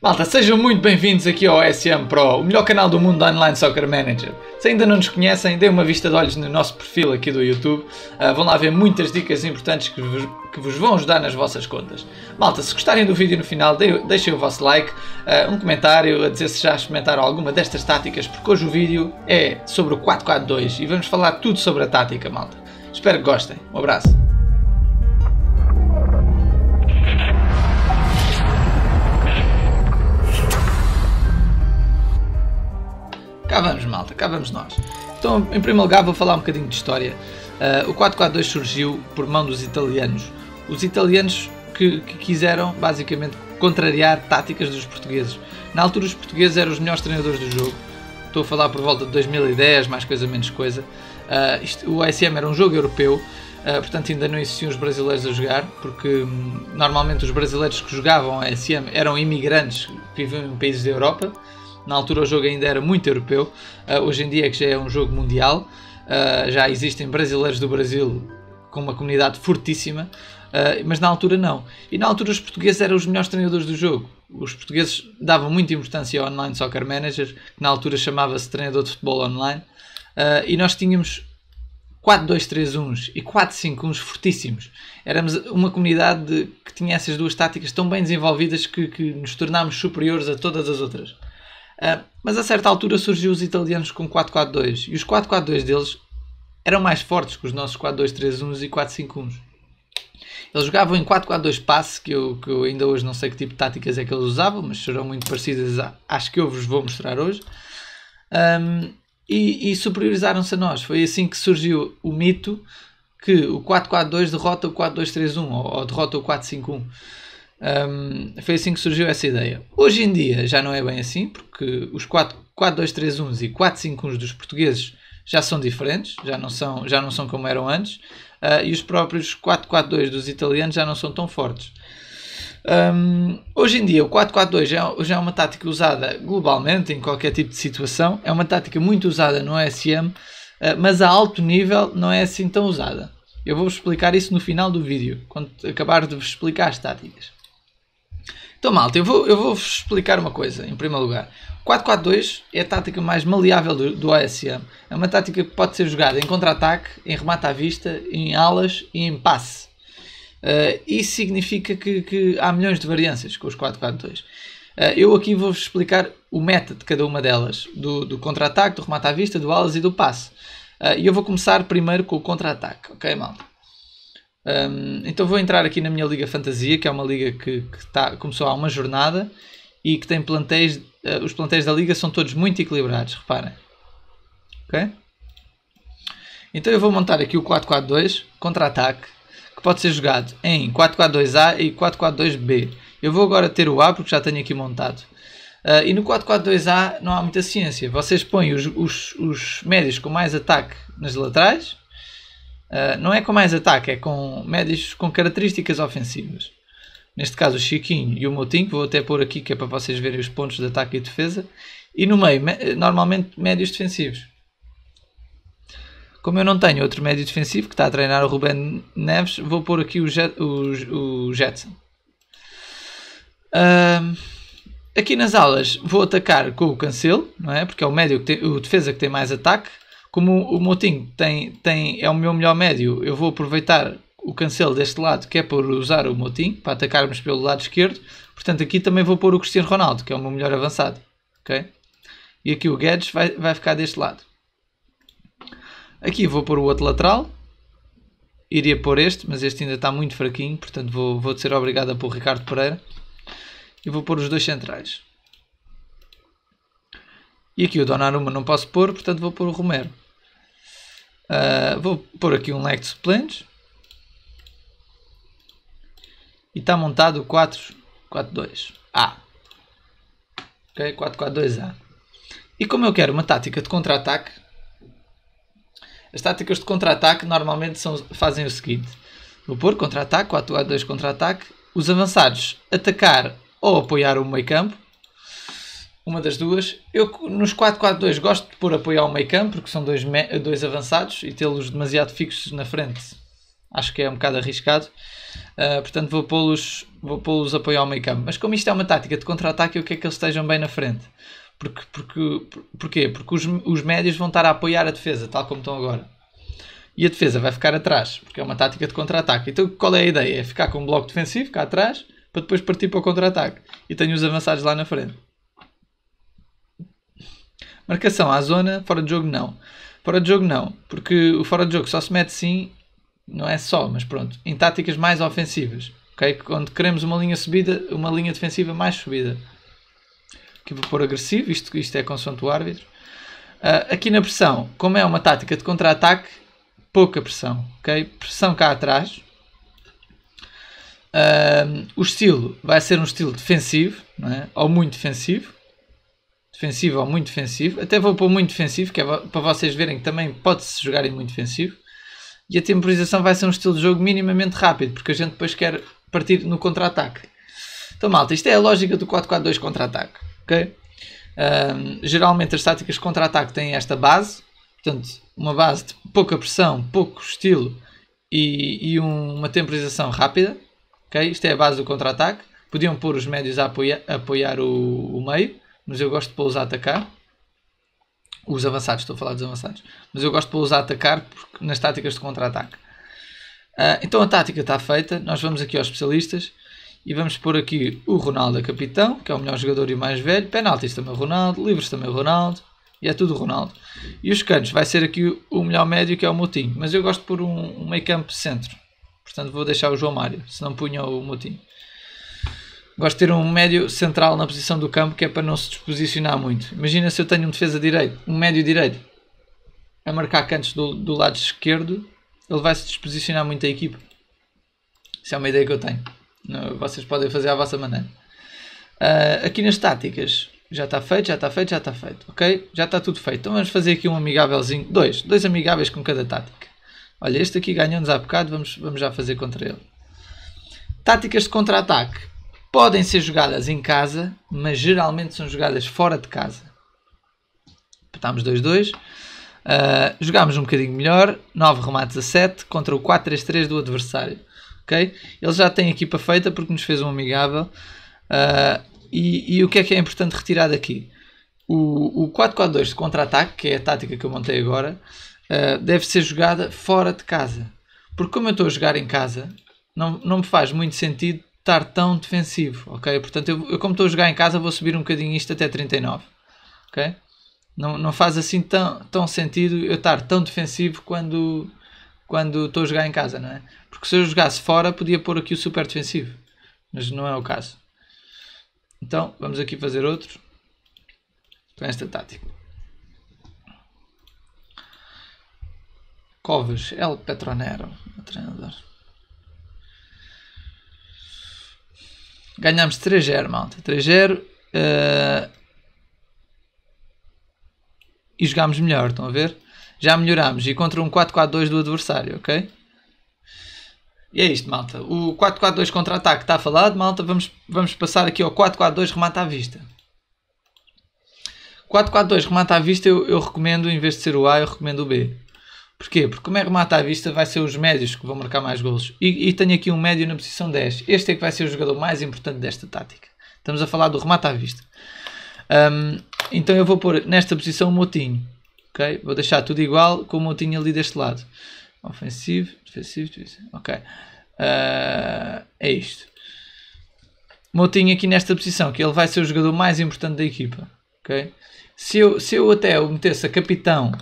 Malta, sejam muito bem-vindos aqui ao SM Pro, o melhor canal do mundo da Online Soccer Manager. Se ainda não nos conhecem, deem uma vista de olhos no nosso perfil aqui do YouTube. Uh, vão lá ver muitas dicas importantes que vos, que vos, vão ajudar nas vossas contas. Malta, se gostarem do vídeo no final, de, deixem o vosso like, uh, um comentário a dizer se já experimentaram alguma destas táticas, porque hoje o vídeo é sobre o 4-4-2 e vamos falar tudo sobre a tática, malta. Espero que gostem. Um abraço. Cá vamos, malta, cá vamos nós. Então, em primeiro lugar, vou falar um bocadinho de história. Uh, o 442 surgiu por mão dos italianos. Os italianos que, que, quiseram, basicamente, contrariar táticas dos portugueses. Na altura, os portugueses eram os melhores treinadores do jogo. Estou a falar por volta de 2010, mais coisa menos coisa. Uh, isto, o ASM era um jogo europeu, uh, portanto, ainda não existiam os brasileiros a jogar, porque um, normalmente os brasileiros que jogavam ASM eram imigrantes que viviam em países da Europa. Na altura o jogo ainda era muito europeu, uh, hoje em dia é que já é um jogo mundial, uh, já existem brasileiros do Brasil com uma comunidade fortíssima, uh, mas na altura não. E na altura os portugueses eram os melhores treinadores do jogo. Os portugueses davam muita importância ao Online Soccer Manager, que na altura chamava-se treinador de futebol online, e nós tínhamos 4-2-3-1s e 4-5-1s fortíssimos. Éramos uma comunidade de, que tinha essas duas táticas tão bem desenvolvidas que, que nos tornámos superiores a todas as outras. Uh, mas a certa altura surgiu os italianos com 4-4-2 e os 4-4-2 deles eram mais fortes que os nossos 4-2-3-1 e 4-5-1. Eles jogavam em 4-4-2 passe, que eu, que eu ainda hoje não sei que tipo de táticas é que eles usavam, mas serão muito parecidas às que eu vos vou mostrar hoje. Um, e, e superiorizaram-se a nós. Foi assim que surgiu o mito que o 4-4-2 derrota o 4-2-3-1 ou, ou derrota o 4-5-1. Um, foi assim que surgiu essa ideia. Hoje em dia já não é bem assim, porque os 4-2-3-1 e 4-5-1 dos portugueses já são diferentes, já não são, já não são como eram antes, uh, e os próprios 4-4-2 dos italianos já não são tão fortes. Um, hoje em dia, o 4-4-2 já, já é uma tática usada globalmente, em qualquer tipo de situação, é uma tática muito usada no SM, uh, mas a alto nível não é assim tão usada. Eu vou-vos explicar isso no final do vídeo, quando acabar de vos explicar as táticas. Então, malta, eu vou, eu vou explicar uma coisa, em primeiro lugar. 4-4-2 é a tática mais maleável do, do ASM. É uma tática que pode ser jogada em contra-ataque, em remate à vista, em alas e em passe. Uh, isso significa que, que, há milhões de variâncias com os 4-4-2. Uh, eh, eu aqui vou-vos explicar o meta de cada uma delas, do, do contra-ataque, do remate à vista, do alas e do passe. Uh, e eu vou começar primeiro com o contra-ataque, ok, malta? Um, então vou entrar aqui na minha Liga Fantasia, que é uma liga que, que tá, começou há uma jornada e que tem plantéis. Uh, os plantéis da liga são todos muito equilibrados, reparem. Ok? Então eu vou montar aqui o 4-4-2 contra-ataque, que pode ser jogado em 4-4-2A e 4-4-2B. Eu vou agora ter o A porque já tenho aqui montado. Uh, e no 4-4-2A não há muita ciência. Vocês põem os, os, os médios com mais ataque nas laterais Uh, não é com mais ataque, é com médios com características ofensivas. Neste caso o Chiquinho e o Moutinho, vou até pôr aqui que é para vocês verem os pontos de ataque e defesa. E no meio, normalmente médios defensivos. Como eu não tenho outro médio defensivo que está a treinar o Ruben Neves, vou pôr aqui o, Jet, o, o Jetson. Uh, aqui nas alas vou atacar com o Cancelo, não é? porque é o, médio que tem, o defesa que tem mais ataque como o Moutinho tem, tem, é o meu melhor médio, eu vou aproveitar o cancelo deste lado, que é por usar o Moutinho, para atacarmos pelo lado esquerdo. Portanto, aqui também vou pôr o Cristiano Ronaldo, que é o meu melhor avançado. ok? E aqui o Guedes vai, vai ficar deste lado. Aqui vou pôr o outro lateral. Iria pôr este, mas este ainda está muito fraquinho, portanto vou, vou ser obrigado a pôr o Ricardo Pereira. E vou pôr os dois centrais. E aqui o Donnarumma não posso pôr, portanto vou pôr o Romero. Uh, vou pôr aqui um leque de suplentes. E está montado o 4-4-2A. Ok? 4-4-2A. E como eu quero uma tática de contra-ataque, as táticas de contra-ataque normalmente são, fazem o seguinte. Vou pôr contra-ataque, 4-4-2 contra-ataque. Os avançados atacar ou apoiar o meio campo uma das duas. Eu nos 4-4-2 gosto de pôr apoio ao meio campo, porque são dois, dois avançados e tê-los demasiado fixos na frente acho que é um bocado arriscado. Uh, portanto, vou pô-los vou pô apoiar ao meio campo. Mas como isto é uma tática de contra-ataque, eu quero que eles estejam bem na frente. Porque, porque, porquê? Porque os, os médios vão estar a apoiar a defesa, tal como estão agora. E a defesa vai ficar atrás, porque é uma tática de contra-ataque. Então qual é a ideia? É ficar com um bloco defensivo cá atrás, para depois partir para o contra-ataque. E tenho os avançados lá na frente. Marcação à zona, fora de jogo não. Fora de jogo não, porque o fora de jogo só se mete sim, não é só, mas pronto, em táticas mais ofensivas. Okay? Quando queremos uma linha subida, uma linha defensiva mais subida. Aqui vou pôr agressivo, isto, isto é consoante o árbitro. Uh, aqui na pressão, como é uma tática de contra-ataque, pouca pressão, ok? Pressão cá atrás. Uh, o estilo vai ser um estilo defensivo, não é? ou muito defensivo. Defensivo ou muito defensivo. Até vou pôr muito defensivo, que é para vocês verem que também pode-se jogar em muito defensivo. E a temporização vai ser um estilo de jogo minimamente rápido, porque a gente depois quer partir no contra-ataque. Então, malta, isto é a lógica do 4-4-2 contra-ataque ok? Um, geralmente as táticas contra-ataque têm esta base, portanto, uma base de pouca pressão, pouco estilo e, e um, uma temporização rápida, ok? Isto é a base do contra-ataque. Podiam pôr os médios a apoiar, a apoiar o, o, meio, mas eu gosto de pô-los a atacar. Os avançados, estou a falar dos avançados. Mas eu gosto de pô-los a atacar porque, nas táticas de contra-ataque. Uh, então a tática está feita, nós vamos aqui aos especialistas e vamos pôr aqui o Ronaldo a capitão, que é o melhor jogador e mais velho. Penaltis também o Ronaldo. Livres também o Ronaldo. E é tudo Ronaldo. E os cantos vai ser aqui o melhor médio, que é o Moutinho. Mas eu gosto de pôr um, um meio campo centro. Portanto vou deixar o João Mário, se não punha o Moutinho. Gosto de ter um médio central na posição do campo, que é para não se disposicionar muito. Imagina se eu tenho um defesa direito, um médio direito, a marcar cantos do, do lado esquerdo, ele vai se disposicionar muito a equipa. Isso é uma ideia que eu tenho. Vocês podem fazer à vossa maneira. Uh, aqui nas táticas, já está feito, já está feito, já está feito, ok? Já está tudo feito. Então vamos fazer aqui um amigávelzinho, dois, dois amigáveis com cada tática. Olha, este aqui ganhou-nos há bocado, vamos, vamos já fazer contra ele. Táticas de contra-ataque podem ser jogadas em casa, mas geralmente são jogadas fora de casa. Estamos 2-2. Uh, jogámos um bocadinho melhor, 9 remates a 7 contra o 4-3-3 do adversário ok? Ele já tem equipa feita porque nos fez um amigável. Uh, e, e, o que é que é importante retirar daqui? O, o 4-4-2 de contra-ataque, que é a tática que eu montei agora, uh, deve ser jogada fora de casa. Porque como eu estou a jogar em casa, não, não me faz muito sentido estar tão defensivo, ok? Portanto, eu, eu como estou a jogar em casa, vou subir um bocadinho isto até 39, ok? Não, não faz assim tão, tão sentido eu estar tão defensivo quando, quando estou a jogar em casa, não é? Porque se eu jogasse fora, podia pôr aqui o super defensivo. Mas não é o caso. Então, vamos aqui fazer outro. Com esta tática. Coves, El Petronero, treinador. Ganhamos 3-0, malta. 3-0. Uh, eh, e jogámos melhor, estão a ver? Já melhorámos. E contra um 4-4-2 do adversário, ok? E é isto, malta. O 4-4-2 contra-ataque está falado, malta. Vamos, vamos passar aqui ao 4-4-2 remata à vista. 4-4-2 remata à vista eu, eu, recomendo, em vez de ser o A, eu recomendo o B. Porquê? Porque como é remata à vista, vai ser os médios que vão marcar mais golos. E, e tenho aqui um médio na posição 10. Este é que vai ser o jogador mais importante desta tática. Estamos a falar do remata à vista. Um, então eu vou pôr nesta posição o Motinho. Okay? Vou deixar tudo igual com o Motinho ali deste lado. Ofensivo, defensivo, defensivo. Ok. Uh, é isto. Motinho aqui nesta posição, que ele vai ser o jogador mais importante da equipa. Ok? Se eu, se eu até o metesse a capitão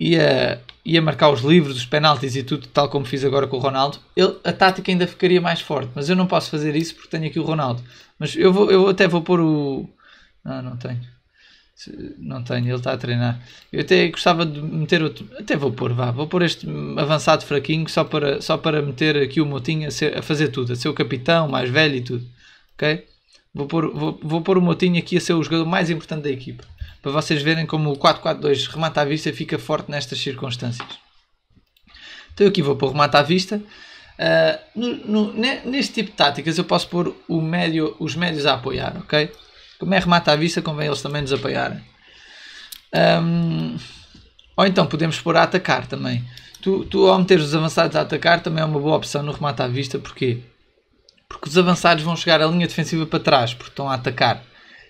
e a, ia marcar os livros, os penaltis e tudo, tal como fiz agora com o Ronaldo, ele, a tática ainda ficaria mais forte. Mas eu não posso fazer isso porque tenho aqui o Ronaldo. Mas eu, vou, eu até vou pôr o. Não, não tenho. Não tenho, ele está a treinar. Eu até gostava de meter outro. Até vou pôr, vá. Vou pôr este avançado fraquinho só para, só para meter aqui o Motinho a, ser, a fazer tudo, a ser o capitão, mais velho e tudo. Ok? Vou pôr, vou, vou pôr o Motinho aqui a ser o jogador mais importante da equipa. Para vocês verem como o 4-4-2 remata à vista fica forte nestas circunstâncias. Então aqui vou pôr remata à vista. Uh, no, no, neste tipo de táticas eu posso pôr o médio, os médios a apoiar, ok? Como é remata à vista, convém eles também nos apoiarem. Um, ou então podemos pôr a atacar também. Tu, tu ao meter os avançados a atacar também é uma boa opção no remate à vista, porquê? Porque os avançados vão chegar a linha defensiva para trás, porque estão a atacar.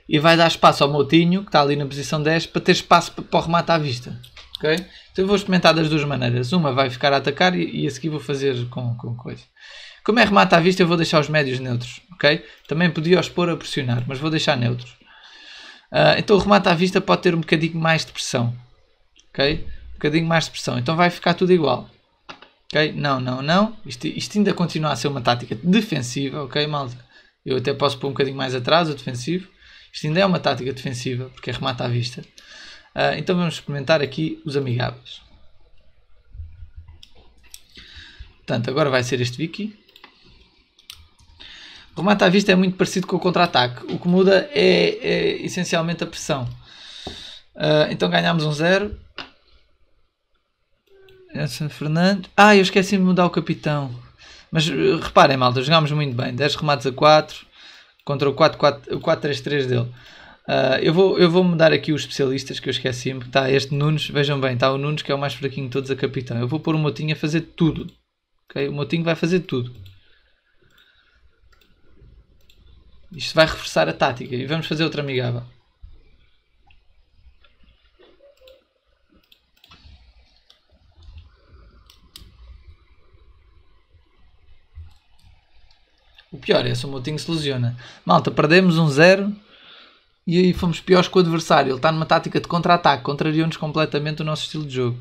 E vai dar espaço ao Moutinho, que está ali na posição 10, para ter espaço para, o remate à vista. Ok? Então eu vou experimentar das duas maneiras. Uma vai ficar a atacar e, e a seguir vou fazer com, com coisa. Como é remate à vista, eu vou deixar os médios neutros. Ok? Também podia os pôr a pressionar, mas vou deixar neutros. Uh, então o remate à vista pode ter um bocadinho mais de pressão. Ok? Um bocadinho mais de pressão. Então vai ficar tudo igual. Ok? Não, não, não. Isto, isto ainda continua a ser uma tática defensiva. Ok, malta? Eu até posso pôr um bocadinho mais atrás o defensivo. Isto ainda é uma tática defensiva, porque é remate à vista. Uh, então vamos experimentar aqui os amigáveis. Portanto, agora vai ser este Vicky. O remate à vista é muito parecido com o contra-ataque. O que muda é, é, essencialmente a pressão. Uh, então ganhamos um 0. Edson Fernandes. Ah, eu esqueci de mudar o capitão. Mas uh, reparem, malta, jogámos muito bem. 10 remates a 4 contra o 4-3-3 dele. Uh, eu, vou, eu vou mudar aqui os especialistas que eu esqueci-me. Está este Nunes, vejam bem, está o Nunes que é o mais fraquinho de todos a capitão. Eu vou pôr o Motinho a fazer tudo. Okay? O Motinho vai fazer tudo. Isto vai reforçar a tática e vamos fazer outra amigável. O pior é se o Motinho se lesiona. Malta, perdemos um zero e aí fomos piores que o adversário. Ele está numa tática de contra-ataque, contrariou-nos completamente o nosso estilo de jogo.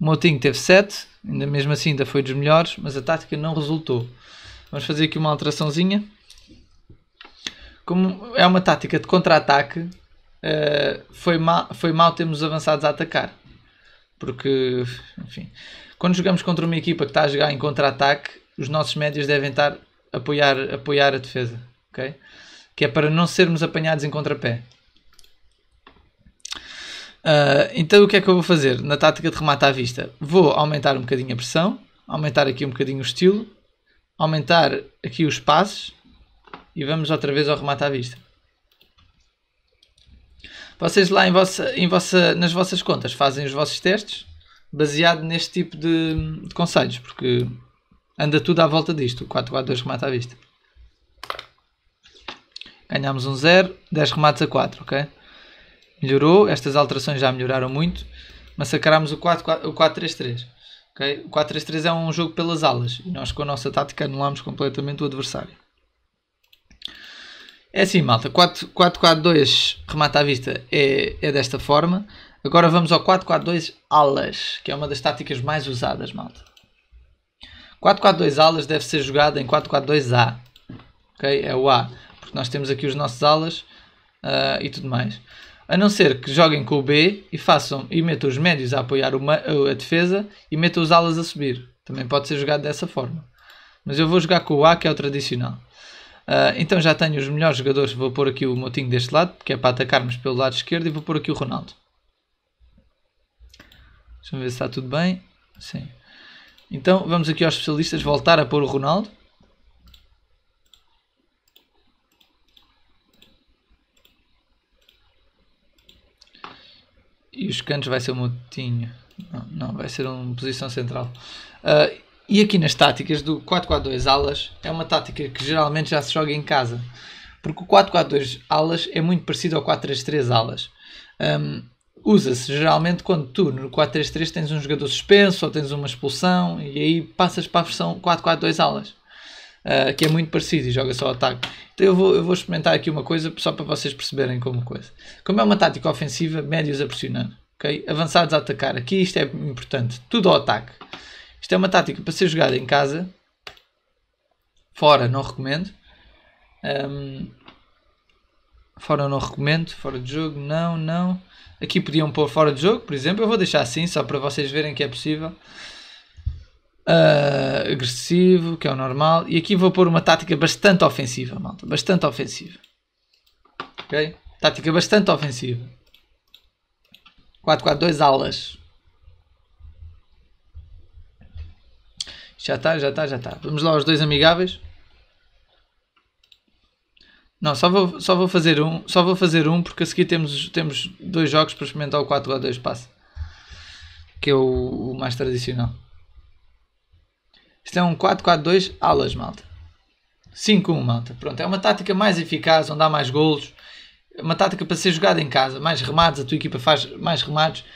O Moutinho teve 7, ainda mesmo assim ainda foi dos melhores, mas a tática não resultou. Vamos fazer aqui uma alteraçãozinha. Como é uma tática de contra-ataque, uh, foi, mal, foi mal termos avançados a atacar. Porque, enfim, quando jogamos contra uma equipa que está a jogar em contra-ataque, os nossos médios devem estar a apoiar, apoiar a defesa. Okay? que é para não sermos apanhados em contrapé. Uh, então o que é que eu vou fazer na tática de remate à vista? Vou aumentar um bocadinho a pressão, aumentar aqui um bocadinho o estilo, aumentar aqui os passos e vamos outra vez ao remate à vista. Vocês lá em vossa, em vossa, nas vossas contas fazem os vossos testes baseado neste tipo de, de conselhos, porque anda tudo à volta disto, o 4-4-2 remate à vista. Ganhámos um 0, 10 remates a 4, ok? Melhorou, estas alterações já melhoraram muito. Massacrámos o 4-3-3. Okay? O 4-3-3 é um jogo pelas alas e nós com a nossa tática anulamos completamente o adversário. É assim, malta. 4-4-2 remate à vista é, é desta forma. Agora vamos ao 4-4-2 alas, que é uma das táticas mais usadas, malta. 4-4-2 alas deve ser jogado em 4-4-2A. Ok? É o A nós temos aqui os nossos alas uh, e tudo mais. A não ser que joguem com o B e façam e metam os médios a apoiar uma, a defesa e metam os alas a subir. Também pode ser jogado dessa forma. Mas eu vou jogar com o A, que é o tradicional. Uh, então já tenho os melhores jogadores. Vou pôr aqui o Motinho deste lado, que é para atacarmos pelo lado esquerdo, e vou pôr aqui o Ronaldo. Deixa-me ver se está tudo bem. Sim. Então vamos aqui aos especialistas voltar a pôr o Ronaldo. E os cantos vai ser o Moutinho. Não, não, vai ser uma posição central. Uh, e aqui nas táticas do 4-4-2 alas, é uma tática que geralmente já se joga em casa. Porque o 4-4-2 alas é muito parecido ao 4-3-3 alas. Um, Usa-se geralmente quando tu no 4-3-3 tens um jogador suspenso ou tens uma expulsão e aí passas para a versão 4-4-2 alas uh, que é muito parecido e joga só ataque. Então eu vou, eu vou experimentar aqui uma coisa só para vocês perceberem como coisa. Como é uma tática ofensiva, médios a pressionar. Okay? Avançados a atacar. Aqui isto é importante. Tudo ao ataque. Isto é uma tática para ser jogada em casa. Fora não recomendo. Um, fora não recomendo. Fora de jogo, não, não. Aqui podiam pôr fora de jogo, por exemplo. Eu vou deixar assim, só para vocês verem que é possível uh, agressivo, que é o normal. E aqui vou pôr uma tática bastante ofensiva, malta. Bastante ofensiva. Ok? Tática bastante ofensiva. 4-4-2 alas. Já está, já está, já está. Vamos lá aos dois amigáveis. Não, só vou, só vou fazer um, só vou fazer um porque a seguir temos, temos dois jogos para experimentar o 4 x 2 passe que é o, o mais tradicional. Isto é um 4-4-2 alas, malta. 5-1, malta. Pronto, é uma tática mais eficaz, onde há mais golos. É uma tática para ser jogada em casa. Mais remates, a tua equipa faz mais remates.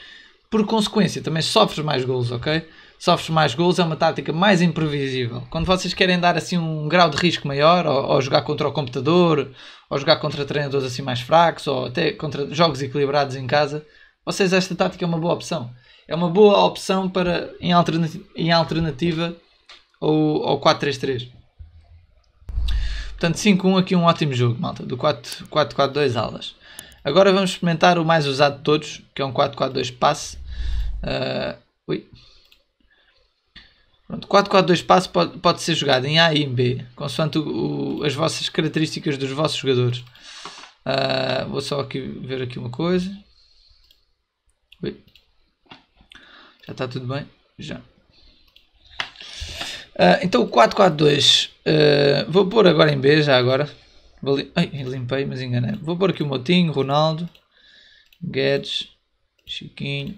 Por consequência, também sofres mais golos, ok? Sofres mais golos, é uma tática mais imprevisível. Quando vocês querem dar assim um grau de risco maior, ou, ou jogar contra o computador, ou jogar contra treinadores assim mais fracos, ou até contra jogos equilibrados em casa, vocês esta tática é uma boa opção. É uma boa opção para em alternativa, em alternativa ou, ou 4-3-3. Portanto, 5-1 aqui um ótimo jogo, malta, do 4-4-2 alas. Agora vamos experimentar o mais usado de todos, que é um 4-4-2 passe. Uh, ui. Pronto, 4-4-2 passe pode, pode ser jogado em A e em B, consoante o, o, as vossas características dos vossos jogadores. Uh, vou só aqui ver aqui uma coisa. Ui. Já está tudo bem? Já. Uh, então o 442 uh, vou pôr agora em B já agora. Li Ai, limpei, mas enganei. Vou pôr aqui o Motinho, Ronaldo, Guedes, Chiquinho,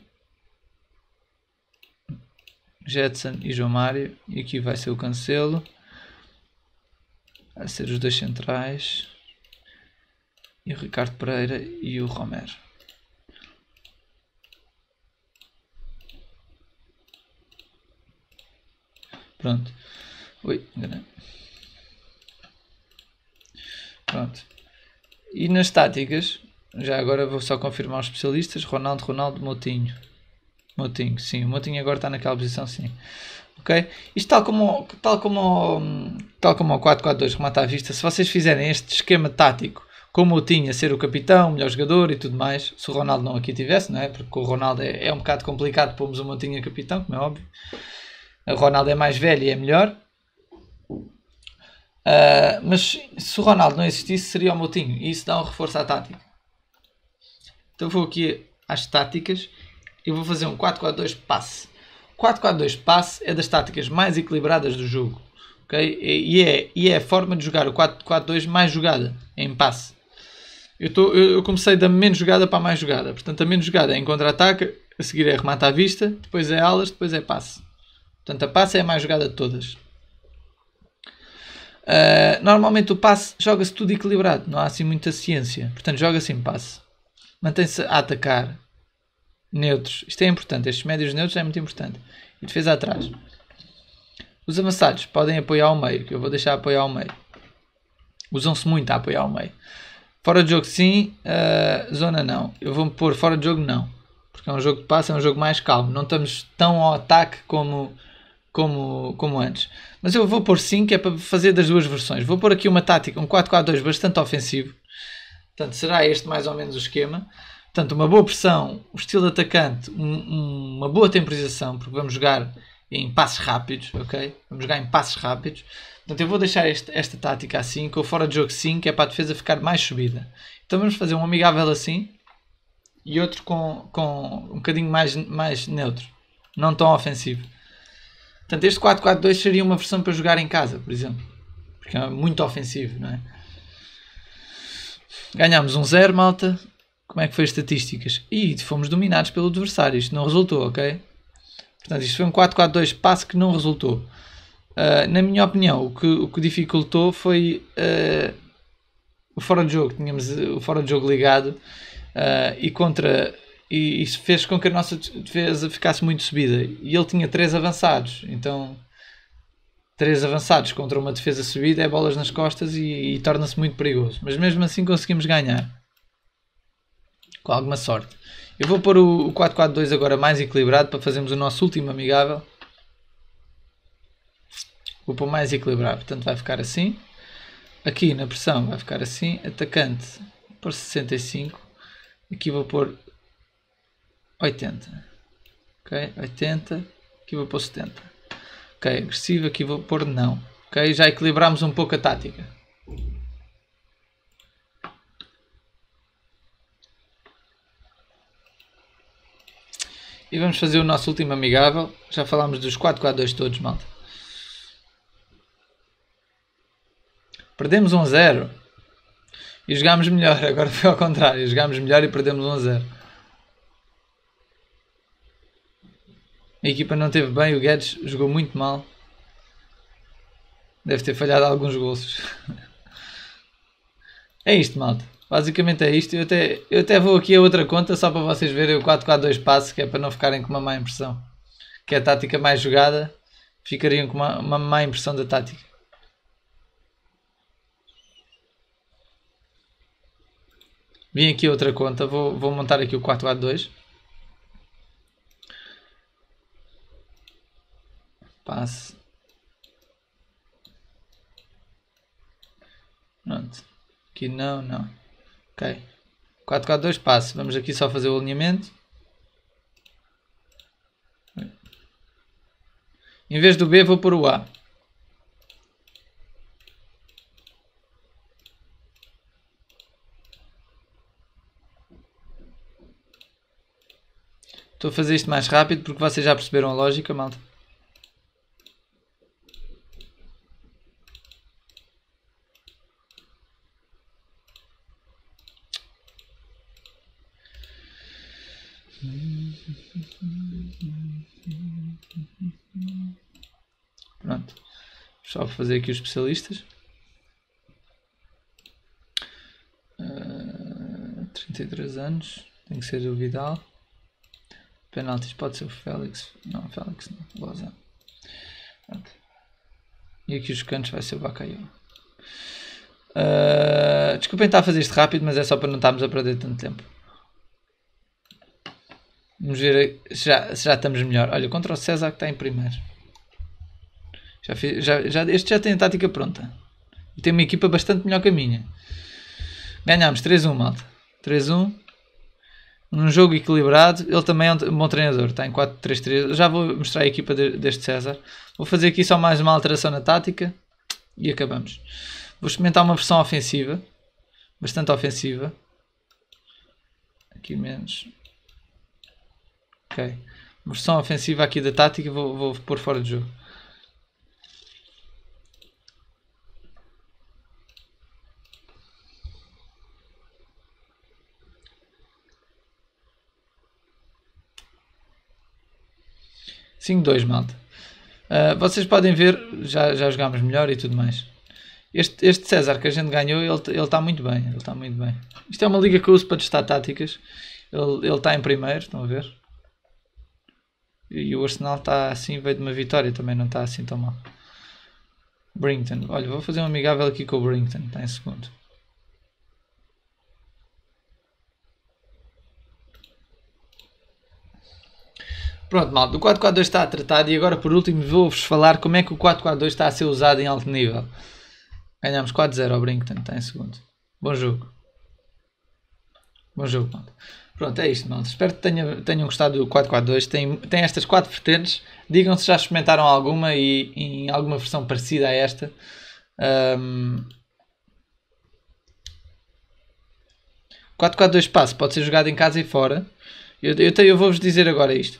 Jetson e João Mário. E aqui vai ser o Cancelo. Vai ser os dois centrais. E o Ricardo Pereira e o Romero. Pronto. Ui, enganei. Pronto. E nas táticas, já agora vou só confirmar os especialistas: Ronaldo, Ronaldo, Motinho. Motinho, sim. O Motinho agora está naquela posição, sim. Ok? Isto tal como, tal como, tal como o 4-4-2 remata à vista, se vocês fizerem este esquema tático com o Motinho a ser o capitão, o melhor jogador e tudo mais, se o Ronaldo não aqui tivesse, não é? Porque o Ronaldo é, é um bocado complicado pôrmos o Motinho a capitão, como é óbvio. O Ronaldo é mais velho e é melhor. Uh, mas se o Ronaldo não existisse, seria o Moutinho. E isso dá um reforço à tática. Então vou aqui às táticas e vou fazer um 4-4-2 passe. 4-4-2 passe é das táticas mais equilibradas do jogo. Okay? E, é, e é a forma de jogar o 4-4-2 mais jogada em passe. Eu, tô, eu comecei da menos jogada para a mais jogada. Portanto, a menos jogada é em contra-ataque, a seguir é remate à vista, depois é alas, depois é passe. Portanto, a passe é a mais jogada de todas. Uh, normalmente o passe joga-se tudo equilibrado, não há assim muita ciência. Portanto, joga-se em passe. Mantém-se a atacar. Neutros. Isto é importante. Estes médios neutros é muito importante. E defesa atrás. Os avançados podem apoiar o meio, que eu vou deixar apoiar o meio. Usam-se muito a apoiar o meio. Fora de jogo sim, uh, zona não. Eu vou-me pôr fora de jogo não. Porque é um jogo de passe, é um jogo mais calmo. Não estamos tão ao ataque como como, como antes. Mas eu vou pôr 5, é para fazer das duas versões. Vou pôr aqui uma tática, um 4-4-2 bastante ofensivo. Portanto, será este mais ou menos o esquema. Portanto, uma boa pressão, o estilo atacante, um, um, uma boa temporização, porque vamos jogar em passos rápidos, ok? Vamos jogar em passos rápidos. Portanto, eu vou deixar este, esta tática assim, com o fora de jogo 5, é para a defesa ficar mais subida. Então vamos fazer um amigável assim e outro com, com um bocadinho mais, mais neutro, não tão ofensivo. Portanto, este 4-4-2 seria uma versão para jogar em casa, por exemplo. Porque é muito ofensivo, não é? Ganhámos um 0, malta. Como é que foi as estatísticas? E fomos dominados pelo adversário. Isto não resultou, ok? Portanto, isto foi um 4-4-2 passe que não resultou. Uh, na minha opinião, o que, o que dificultou foi uh, o fora de jogo. Tínhamos o fora de jogo ligado uh, e contra e isso fez com que a nossa defesa ficasse muito subida. E ele tinha três avançados, então três avançados contra uma defesa subida é bolas nas costas e, e torna-se muito perigoso. Mas mesmo assim conseguimos ganhar com alguma sorte. Eu vou pôr o, 4-4-2 agora mais equilibrado para fazermos o nosso último amigável. Vou pôr mais equilibrado, portanto vai ficar assim. Aqui na pressão vai ficar assim. Atacante por 65. Aqui vou pôr 80. Ok, 80. Aqui vou pôr 70. Ok, agressivo, aqui vou pôr não. Ok, já equilibramos um pouco a tática. E vamos fazer o nosso último amigável. Já falámos dos 4-4-2 todos, malta. Perdemos 1-0. E jogámos melhor. Agora foi ao contrário. Jogámos melhor e perdemos 1-0. A equipa não teve bem, o Guedes jogou muito mal. Deve ter falhado alguns gols. é isto, malta. Basicamente é isto. Eu até, eu até vou aqui a outra conta só para vocês verem o 4-4-2 passe, que é para não ficarem com uma má impressão. Que é a tática mais jogada, ficariam com uma, uma má impressão da tática. Vim aqui outra conta, vou, vou montar aqui o 442. Passe. Pronto. Aqui não, não. Ok. 442 passe. Vamos aqui só fazer o alinhamento. Em vez do B vou pôr o A. Estou a fazer isto mais rápido porque vocês já perceberam a lógica, malta. Pronto. Só fazer aqui os especialistas. Uh, 33 anos. Tem que ser o Vidal. Penaltis pode ser o Félix. Não, Félix não. Lozano. E aqui os cantos vai ser o Bacalhau. Uh, desculpem estar a fazer isto rápido, mas é só para não estarmos a perder tanto tempo. Vamos ver se já, se já estamos melhor. Olha, contra o César que está em primeiro. Já fiz, já, já, este já tem a tática pronta. Tem uma equipa bastante melhor que a minha. Ganhámos 3-1, malta. 3-1 num jogo equilibrado, ele também é um bom treinador, está em 4-3-3. Já vou mostrar a equipa de, deste César. Vou fazer aqui só mais uma alteração na tática e acabamos. Vou experimentar uma versão ofensiva, bastante ofensiva. Aqui menos. Ok. Versão ofensiva aqui da tática, vou, vou pôr fora de jogo. 5-2, malta. Uh, vocês podem ver, já, já jogámos melhor e tudo mais. Este, este César que a gente ganhou, ele está muito bem. Ele está muito bem. Isto é uma liga que eu uso para testar táticas. Ele está em primeiro, estão a ver? E o Arsenal está assim, veio de uma vitória, também não está assim tão mal. Brington, olha, vou fazer um amigável aqui com o Brington, está em segundo. Pronto, malta, o 442 está tratado e agora por último vou-vos falar como é que o 442 está a ser usado em alto nível. Ganhamos 4-0 ao Brinkton, está em segundo. Bom jogo. Bom jogo, malta. Pronto, é isto, malta. Espero que tenham, tenham gostado do 442. Tem, tem estas quatro vertentes. Digam se já experimentaram alguma e em alguma versão parecida a esta. Um, 442 passo pode ser jogado em casa e fora. Eu, eu, eu vou-vos dizer agora isto.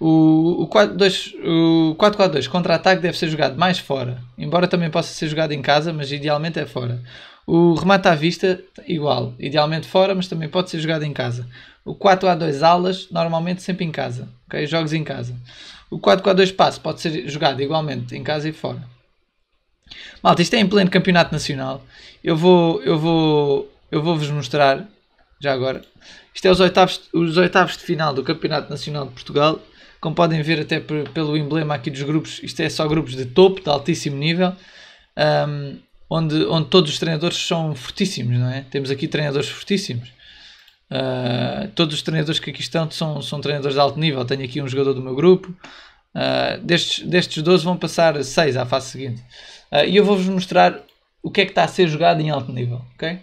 O, o 4-4-2 contra-ataque deve ser jogado mais fora, embora também possa ser jogado em casa, mas idealmente é fora. O remate à vista, igual, idealmente fora, mas também pode ser jogado em casa. O 4-A2 alas, normalmente sempre em casa, ok? Jogos em casa. O 4-4-2 passo pode ser jogado igualmente em casa e fora. Malta, isto é em pleno campeonato nacional. Eu vou, eu vou, eu vou vos mostrar, já agora. Isto é os oitavos, os oitavos de final do Campeonato Nacional de Portugal como podem ver até pelo emblema aqui dos grupos, isto é só grupos de topo, de altíssimo nível, um, onde, onde todos os treinadores são fortíssimos, não é? Temos aqui treinadores fortíssimos. Uh, todos os treinadores que aqui estão são, são treinadores de alto nível. Tenho aqui um jogador do meu grupo. Uh, destes, destes 12 vão passar 6 à fase seguinte. Uh, e eu vou-vos mostrar o que é que está a ser jogado em alto nível. ok?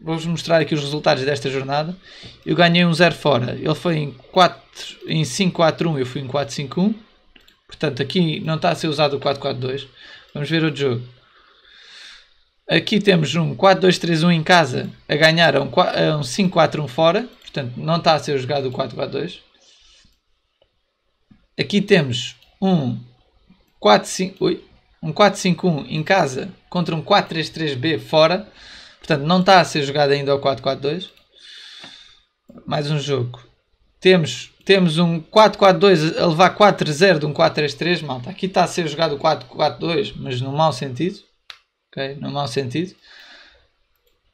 Vou-vos mostrar aqui os resultados desta jornada. Eu ganhei um 0 fora. Ele foi em, 4, em 5-4-1, eu fui em 4-5-1. Portanto, aqui não está a ser usado o 4-4-2. Vamos ver outro jogo. Aqui temos um 4-2-3-1 em casa a ganhar a um, um 5-4-1 fora. Portanto, não está a ser jogado o 4-4-2. Aqui temos um 4-5-1 em casa contra um 4-3-3B fora. Portanto, não está a ser jogado ainda ao 4-4-2. Mais um jogo. Temos temos um 4-4-2 a levar 4-0 de um 4-3-3, malta. Aqui está a ser jogado o 4-4-2, mas no mau sentido. No mau sentido.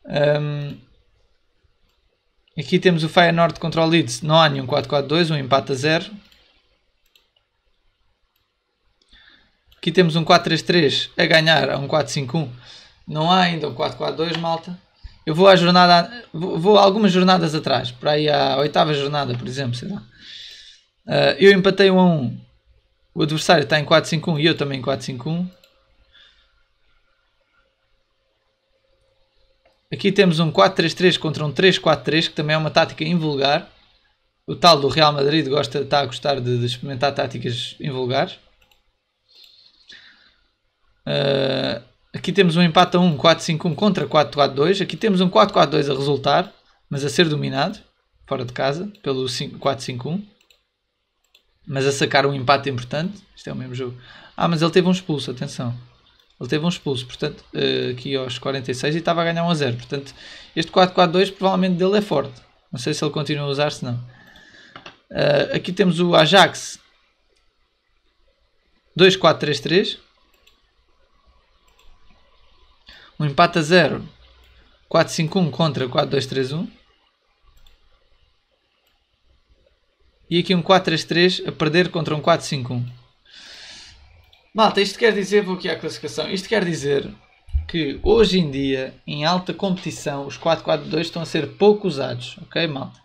Um, aqui temos o Feyenoord contra o Leeds. Não há nenhum 4-4-2, um empate a 0. Aqui temos um 4-3-3 a ganhar a um 4-5-1. Não há ainda um 4-4-2, malta. Eu vou à jornada, vou, vou algumas jornadas atrás, para aí à oitava jornada, por exemplo, sei lá. Uh, eu empatei 1 a 1. O adversário está em 4-5-1 e eu também em 4-5-1. Aqui temos um 4-3-3 contra um 3-4-3, que também é uma tática invulgar. O tal do Real Madrid gosta, está a gostar de, de experimentar táticas invulgares. Uh, aqui temos um empate a 1, 4-5-1 contra 4-4-2. Aqui temos um 4-4-2 a resultar, mas a ser dominado, fora de casa, pelo 4-5-1 mas a sacar um empate importante. Isto é o mesmo jogo. Ah, mas ele teve um expulso, atenção. Ele teve um expulso, portanto, uh, aqui aos 46 e estava a ganhar 1 a 0. Portanto, este 4-4-2 provavelmente dele é forte. Não sei se ele continua a usar, se não. Uh, aqui temos o Ajax 2-4-3-3. Um empate a 0. 4-5-1 contra 4-2-3-1. E aqui um 4-3-3 a perder contra um 4-5-1. Malta, isto quer dizer, vou aqui classificação, isto quer dizer que hoje em dia, em alta competição, os 4-4-2 estão a ser pouco usados, ok, malta?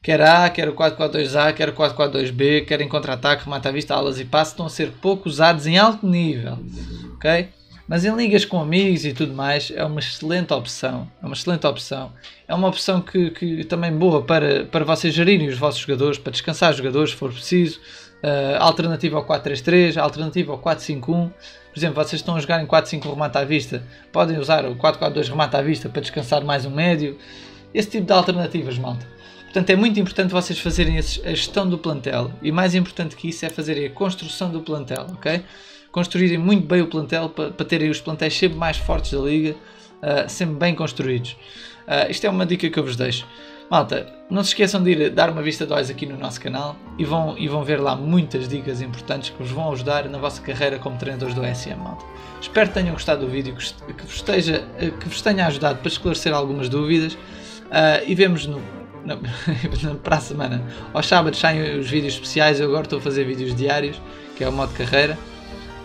Quer A, quer o 4-4-2A, quer o 4-4-2B, quer em contra-ataque, remata à vista, alas e passe, estão a ser pouco usados em alto nível, ok? Mas em ligas com amigos e tudo mais é uma excelente opção. É uma excelente opção. É uma opção que, que também boa para, para vocês gerirem os vossos jogadores, para descansar os jogadores se for preciso. Uh, alternativa ao 4-3-3, alternativa ao 4-5-1. Por exemplo, vocês estão a jogar em 4-5 remata à vista, podem usar o 4-4-2 remata à vista para descansar mais um médio. Esse tipo de alternativas, malta. Portanto, é muito importante vocês fazerem a gestão do plantel e mais importante que isso é fazerem a construção do plantel, ok? construírem muito bem o plantel para, para terem os plantéis sempre mais fortes da liga, uh, sempre bem construídos. Uh, isto é uma dica que eu vos deixo. Malta, não se esqueçam de ir dar uma vista de olhos aqui no nosso canal e vão, e vão ver lá muitas dicas importantes que vos vão ajudar na vossa carreira como treinadores do SM, malta. Espero que tenham gostado do vídeo, que vos, esteja, que vos tenha ajudado para esclarecer algumas dúvidas uh, e vemos no, na, para a semana. Aos sábados saem os vídeos especiais, eu agora estou a fazer vídeos diários, que é o modo carreira.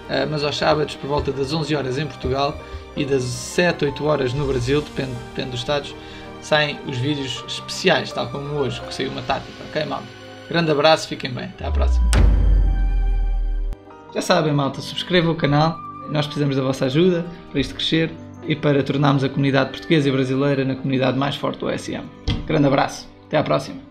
Eh, mas aos sábados, por volta das 11 horas em Portugal e das 7, 8 horas no Brasil, depende, depende dos estados, saem os vídeos especiais, tal como hoje, que saiu uma tática, ok, malta? Grande abraço, fiquem bem, até à próxima. Já sabem, malta, subscrevam o canal, nós precisamos da vossa ajuda para isto crescer e para tornarmos a comunidade portuguesa e brasileira na comunidade mais forte do SM. Grande abraço, até à próxima.